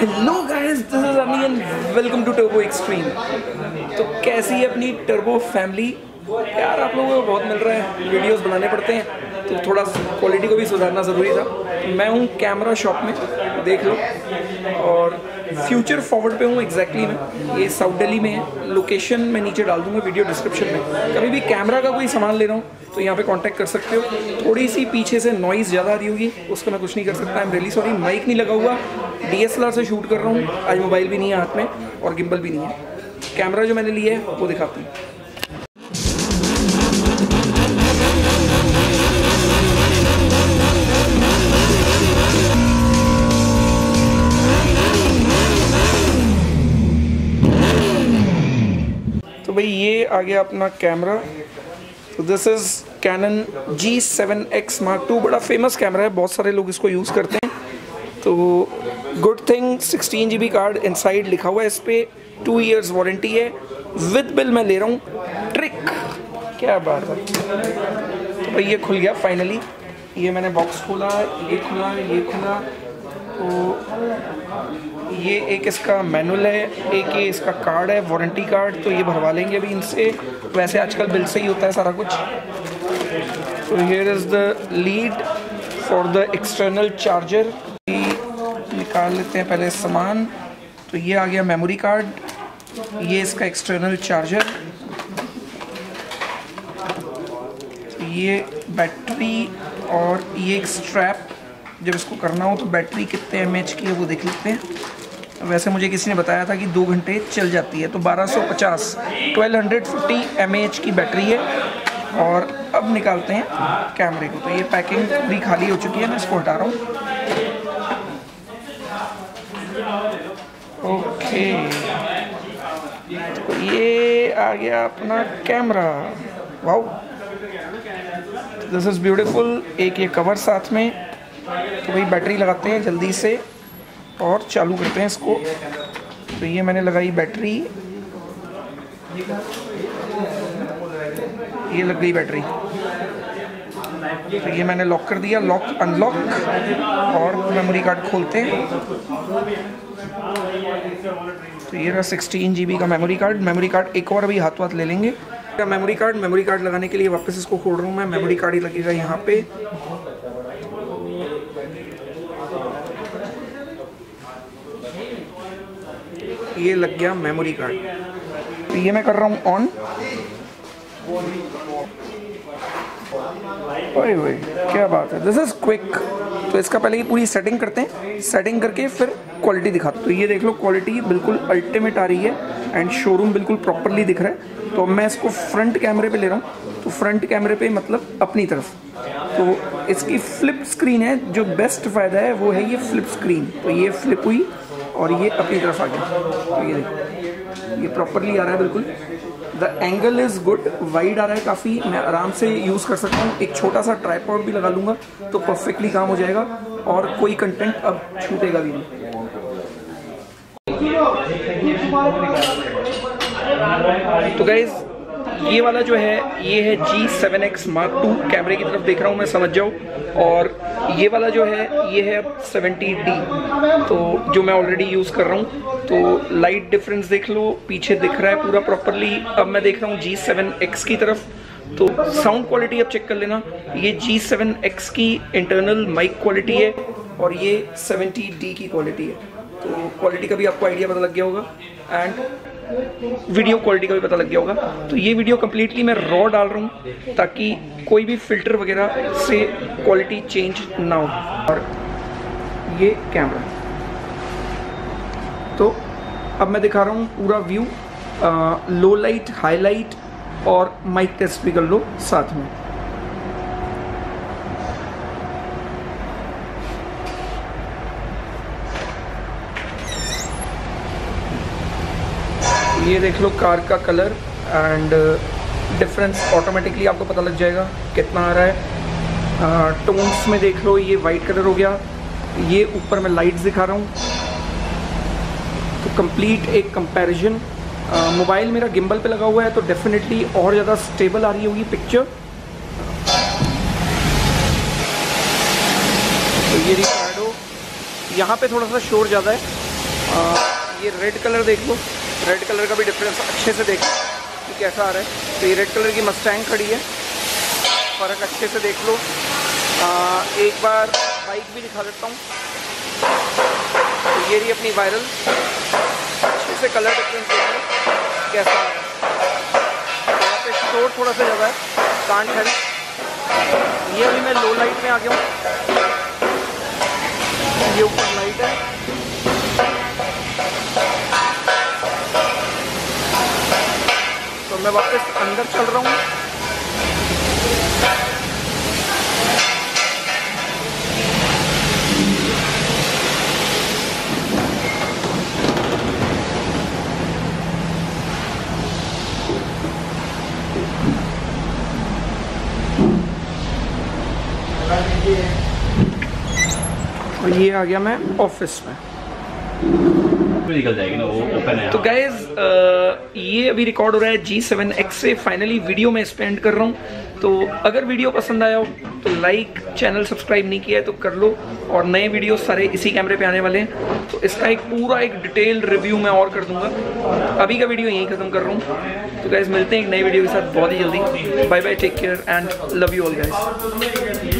Hello guys this is Ami and welcome to turbo extreme तो कैसी है अपनी टर्बो फैमिली यार आप लोगों को बहुत मिल रहा है। वीडियोस बनाने पड़ते हैं। तो थोड़ा क्वालिटी को भी सुधारना ज़रूरी था। मैं हूँ कैमरा शॉप में, देख लो। और फ्यूचर फॉरवर्ड पे हूँ एग्जैक्टली मैं। ये साउथ दिल्ली में है। लोकेशन मैं नीचे डाल दूँगा वीडियो डिस्क्रिप्शन में। कभी भी कैमरा का कोई सामान ले रहा हूँ तो यहाँ पे कांटेक्ट कर सकते हो। थोड़ी सी पीछे से नॉइज़ ज़्यादा आ रही होगी, उसका मैं कुछ नहीं कर सकता। I am really sorry mic नहीं लगा हुआ। डीएसएलआर से शूट कर रहा हूँ। आज मोबाइल भी नहीं है हाथ में और गिम्बल भी नहीं है। कैमरा जो मैंने लिया है, वो दिखाती हूँ। तो भाई ये आ गया अपना कैमरा तो this is Canon G seven X mark two बड़ा फ़ेमस कैमरा है, बहुत सारे लोग इसको यूज़ करते हैं। तो good thing sixteen G B card inside लिखा हुआ है इस पर टू ईयर्स वारंटी है। विद बिल मैं ले रहा हूँ। ट्रिक क्या बात है। तो भाई ये खुल गया फाइनली ये मैंने बॉक्स खोला, ये खुला ये खुला। तो ये एक इसका मैनुअल है, एक ये इसका कार्ड है, वारंटी कार्ड तो ये भरवा लेंगे अभी इनसे। वैसे आजकल बिल से ही होता है सारा कुछ। तो here is the lead for the external charger निकाल लेते हैं पहले सामान। तो ये आ गया मेमोरी कार्ड ये इसका एक्सटर्नल चार्जर ये बैटरी और ये एक स्ट्रैप जब इसको करना हो तो बैटरी कितने एम की है वो देख लेते हैं। वैसे मुझे किसी ने बताया था कि दो घंटे चल जाती है तो 1250 1250 एम की बैटरी है। और अब निकालते हैं कैमरे को तो ये पैकिंग पूरी खाली हो चुकी है, मैं इसको हटा रहा हूँ। ओके। तो ये आ गया अपना camera. Wow. This is beautiful एक ये कवर साथ में। तो भाई बैटरी लगाते हैं जल्दी से और चालू करते हैं इसको। तो ये मैंने लगाई बैटरी। ये लग गई बैटरी। तो ये मैंने लॉक कर दिया, लॉक, अनलॉक और मेमोरी कार्ड खोलते हैं। तो ये रहा सिक्सटीन जी का मेमोरी कार्ड। मेमोरी कार्ड एक और अभी हाथ हाथ ले लेंगे। मेमोरी कार्ड मेमोरी कार्ड लगाने के लिए वापस इसको खोल रहा हूँ मैं। मेमोरी कार्ड ही लगेगा यहाँ पे। ये लग गया मेमोरी कार्ड तो ये मैं कर रहा हूँ ऑन ओए ओए क्या बात है। दिस इज़ क्विक तो इसका पहले ये पूरी सेटिंग करते हैं। सेटिंग करके फिर क्वालिटी दिखाते तो ये देख लो क्वालिटी बिल्कुल अल्टीमेट आ रही है एंड शोरूम बिल्कुल प्रॉपरली दिख रहा है। तो मैं इसको फ्रंट कैमरे पे ले रहा हूँ। तो फ्रंट कैमरे पे मतलब अपनी तरफ़। तो इसकी फ्लिप स्क्रीन है। जो बेस्ट फ़ायदा है वो है ये फ्लिप स्क्रीन तो ये फ्लिप हुई। और ये अपनी तरफ़ आ गया तो ये देखो, ये प्रॉपरली आ रहा है बिल्कुल। The angle is good wide आ रहा है काफ़ी। मैं आराम से यूज़ कर सकता हूँ। एक छोटा सा ट्राईपॉड भी लगा लूँगा तो परफेक्टली काम हो जाएगा और कोई कंटेंट अब छूटेगा भी नहीं। तो गाइज़ ये वाला जो है, ये है G seven X mark two कैमरे की तरफ़ देख रहा हूँ मैं, समझ जाऊँ और ये वाला जो है, ये है सेवेंटी डी तो जो मैं ऑलरेडी यूज़ कर रहा हूँ तो लाइट डिफरेंस देख लो, पीछे दिख रहा है पूरा प्रॉपरली अब मैं देख रहा हूँ जी सेवन एक्स की तरफ़। तो साउंड क्वालिटी अब चेक कर लेना। ये जी सेवन एक्स की इंटरनल माइक क्वालिटी है और ये सेवेंटी डी की क्वालिटी है। तो क्वालिटी का भी आपको आइडिया पता लग गया होगा। एंड वीडियो क्वालिटी का भी पता लग गया होगा। तो ये वीडियो कम्प्लीटली मैं रॉ डाल रहा हूँ ताकि कोई भी फ़िल्टर वगैरह से क्वालिटी चेंज ना हो। और ये कैमरा तो अब मैं दिखा रहा हूँ पूरा view low light high light और माइक टेस्ट भी कर लो साथ में। ये देख लो कार का कलर एंड डिफरेंस ऑटोमेटिकली आपको पता लग जाएगा कितना आ रहा है। टोन्स uh, में देख लो ये वाइट कलर हो गया। ये ऊपर मैं लाइट्स दिखा रहा हूँ। तो कंप्लीट एक कंपैरिजन मोबाइल uh, मेरा गिम्बल पे लगा हुआ है तो डेफिनेटली और ज़्यादा स्टेबल आ रही होगी पिक्चर तो ये रिकार्डो यहाँ पे थोड़ा सा शोर ज़्यादा है। ये रेड कलर देख लो। रेड कलर का भी डिफरेंस अच्छे से देख कि कैसा आ रहा है? तो ये रेड कलर की मस्टैंग खड़ी है। फ़र्क अच्छे से देख लो। आ, एक बार बाइक भी दिखा देता हूँ। तो ये रही अपनी वायरल अच्छे से कलर डिफरेंस देख लो। कैसा आ रहा है? यहाँ पे थोड़ा सा ज़्यादा है। कान खड़ी ये अभी मैं लो लाइट में आ गया हूँ। ये ऊपर लाइट है। मैं वापस अंदर चल रहा हूँ। और ये आ गया मैं ऑफ़िस में। तो गाइज़ ये अभी रिकॉर्ड हो रहा है जी सेवन एक्स से। फाइनली वीडियो में स्पेंड कर रहा हूँ। तो अगर वीडियो पसंद आया हो तो लाइक चैनल सब्सक्राइब नहीं किया है तो कर लो। और नए वीडियो सारे इसी कैमरे पे आने वाले हैं। तो इसका एक पूरा एक डिटेल रिव्यू मैं और कर दूँगा। अभी का वीडियो यहीं ख़त्म कर रहा हूँ। तो गाइज़ मिलते हैं एक नए वीडियो के साथ बहुत ही जल्दी। Bye bye take care and love you all guys